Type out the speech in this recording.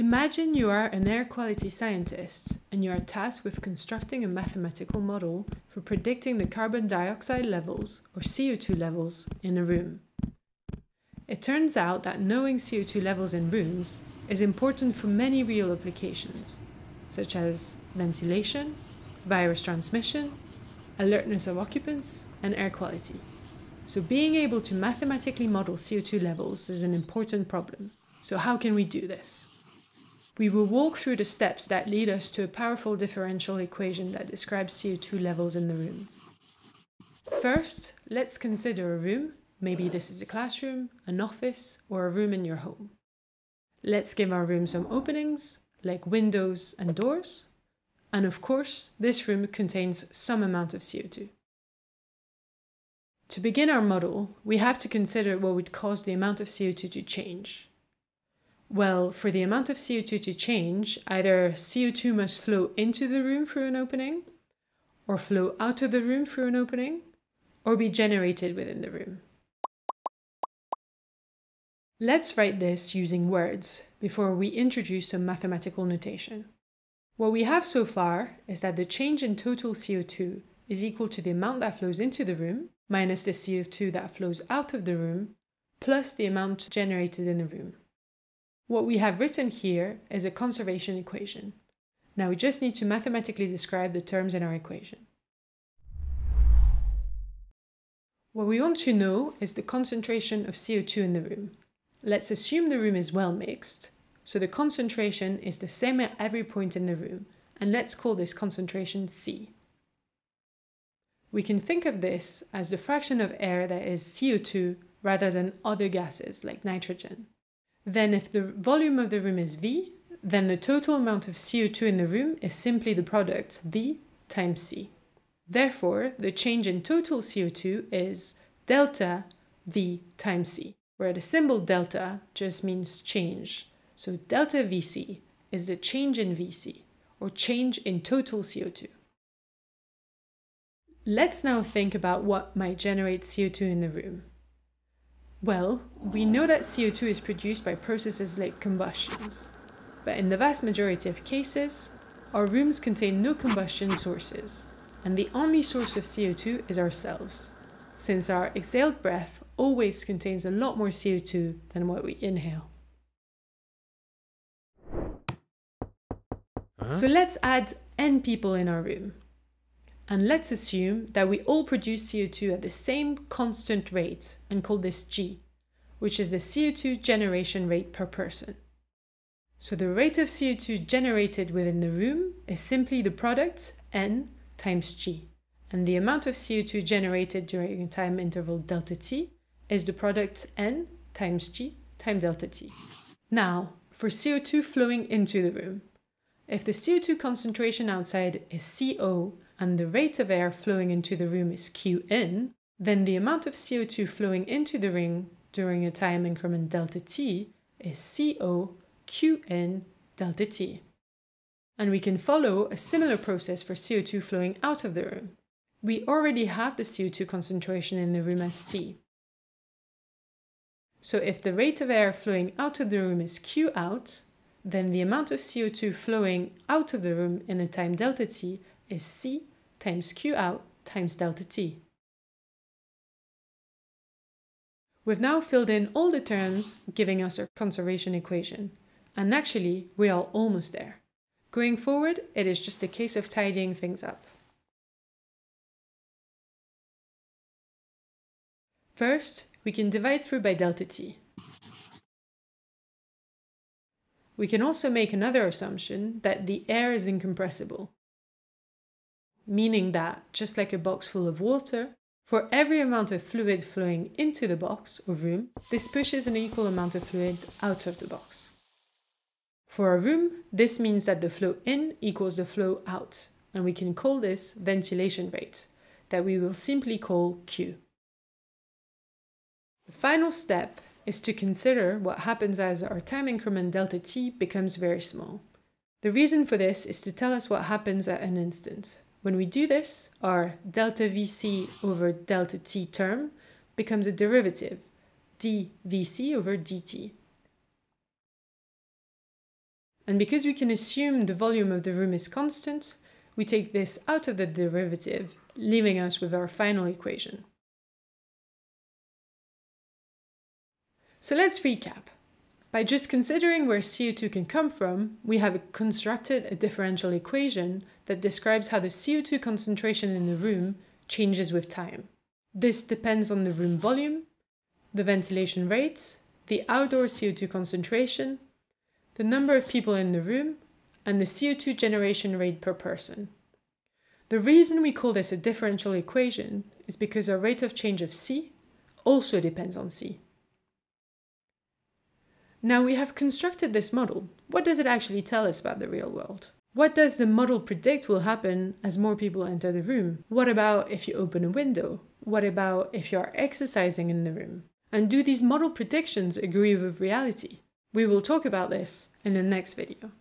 Imagine you are an air quality scientist and you are tasked with constructing a mathematical model for predicting the carbon dioxide levels or CO2 levels in a room. It turns out that knowing CO2 levels in rooms is important for many real applications, such as ventilation, virus transmission, alertness of occupants, and air quality. So being able to mathematically model CO2 levels is an important problem. So how can we do this? We will walk through the steps that lead us to a powerful differential equation that describes CO2 levels in the room. First, let's consider a room. Maybe this is a classroom, an office, or a room in your home. Let's give our room some openings, like windows and doors. And of course, this room contains some amount of CO2. To begin our model, we have to consider what would cause the amount of CO2 to change. Well, for the amount of CO2 to change, either CO2 must flow into the room through an opening, or flow out of the room through an opening, or be generated within the room. Let's write this using words before we introduce some mathematical notation. What we have so far is that the change in total CO2 is equal to the amount that flows into the room minus the CO2 that flows out of the room plus the amount generated in the room. What we have written here is a conservation equation. Now we just need to mathematically describe the terms in our equation. What we want to know is the concentration of CO2 in the room. Let's assume the room is well mixed, so the concentration is the same at every point in the room, and let's call this concentration C. We can think of this as the fraction of air that is CO2 rather than other gases like nitrogen. Then if the volume of the room is V, then the total amount of CO2 in the room is simply the product V times C. Therefore, the change in total CO2 is delta V times C, where the symbol delta just means change. So delta Vc is the change in Vc, or change in total CO2. Let's now think about what might generate CO2 in the room. Well, we know that CO2 is produced by processes like combustions, but in the vast majority of cases, our rooms contain no combustion sources, and the only source of CO2 is ourselves, since our exhaled breath always contains a lot more CO2 than what we inhale. Huh? So let's add n people in our room. And let's assume that we all produce CO2 at the same constant rate and call this G, which is the CO2 generation rate per person. So the rate of CO2 generated within the room is simply the product N times G. And the amount of CO2 generated during a time interval delta T is the product N times G times delta T. Now, for CO2 flowing into the room, if the CO2 concentration outside is CO and the rate of air flowing into the room is Q in, then the amount of CO2 flowing into the ring during a time increment delta t is CO Q in delta t. And we can follow a similar process for CO2 flowing out of the room. We already have the CO2 concentration in the room as C. So if the rate of air flowing out of the room is Q out, then the amount of CO2 flowing out of the room in a time delta t is C times Q out times delta T. We've now filled in all the terms, giving us our conservation equation. And actually, we are almost there. Going forward, it is just a case of tidying things up. First, we can divide through by delta t. We can also make another assumption that the air is incompressible meaning that, just like a box full of water, for every amount of fluid flowing into the box or room, this pushes an equal amount of fluid out of the box. For a room, this means that the flow in equals the flow out, and we can call this ventilation rate, that we will simply call Q. The final step is to consider what happens as our time increment delta t becomes very small. The reason for this is to tell us what happens at an instant, when we do this, our delta Vc over delta t term becomes a derivative, dVc over dt. And because we can assume the volume of the room is constant, we take this out of the derivative, leaving us with our final equation. So let's recap. By just considering where CO2 can come from, we have constructed a differential equation that describes how the CO2 concentration in the room changes with time. This depends on the room volume, the ventilation rate, the outdoor CO2 concentration, the number of people in the room, and the CO2 generation rate per person. The reason we call this a differential equation is because our rate of change of C also depends on C. Now we have constructed this model. What does it actually tell us about the real world? What does the model predict will happen as more people enter the room? What about if you open a window? What about if you are exercising in the room? And do these model predictions agree with reality? We will talk about this in the next video.